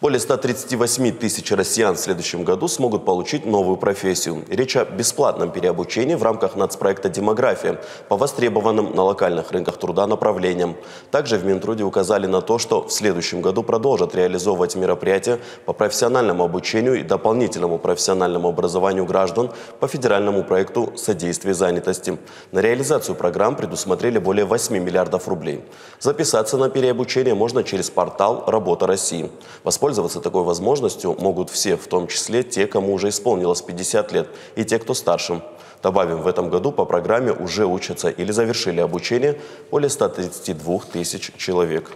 Более 138 тысяч россиян в следующем году смогут получить новую профессию. Речь о бесплатном переобучении в рамках нацпроекта «Демография» по востребованным на локальных рынках труда направлениям. Также в Минтруде указали на то, что в следующем году продолжат реализовывать мероприятия по профессиональному обучению и дополнительному профессиональному образованию граждан по федеральному проекту «Содействие занятости». На реализацию программ предусмотрели более 8 миллиардов рублей. Записаться на переобучение можно через портал «Работа России». Воспользоваться такой возможностью могут все, в том числе те, кому уже исполнилось 50 лет, и те, кто старше. Добавим, в этом году по программе уже учатся или завершили обучение более 132 тысяч человек.